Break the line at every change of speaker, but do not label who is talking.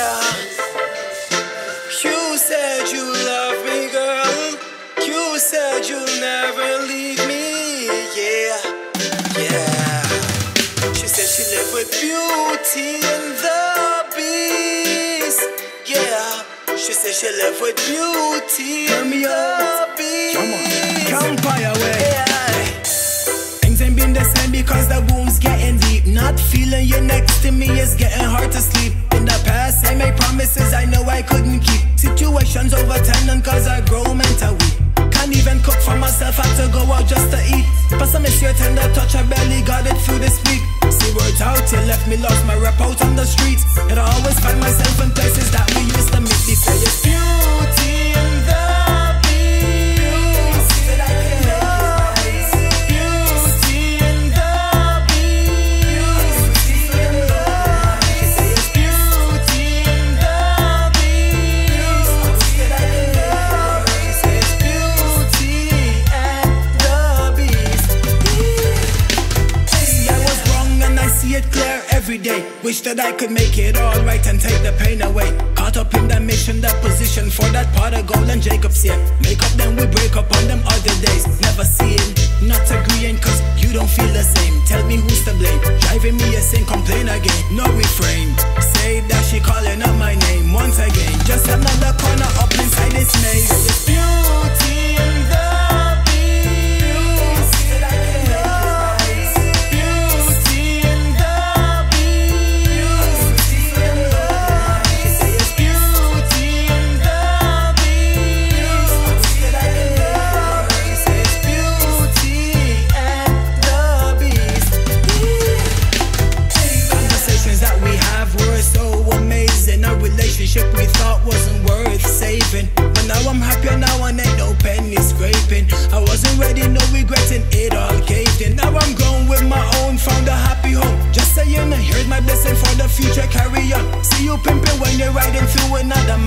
Yeah. You said you love me, girl. You said you'll never leave me. Yeah. Yeah. She said she lived with beauty and the beast. Yeah. She said she lived with beauty and the beast.
Come on. Kampire way.
Yeah.
Things ain't been the same because the wound's getting deep. Not feeling you next to me is getting hard to sleep. Your tender touch, I barely got it through this week. See words out, you left me lost my rep out on the streets. And I always find myself clear every day. Wish that I could make it all right and take the pain away. Caught up in that mission, that position for that pot of gold and Jacob's yeah. Make up, then we break up on them other days. Never seeing, not agreeing, cause you don't feel the same. Tell me who's to blame. Driving me insane, complain again, no refrain. Scraping. I wasn't ready, no regretting it all caved in. Now I'm grown with my own, found a happy home. Just saying, here's my blessing for the future, carry on. See you pimping when you're riding through another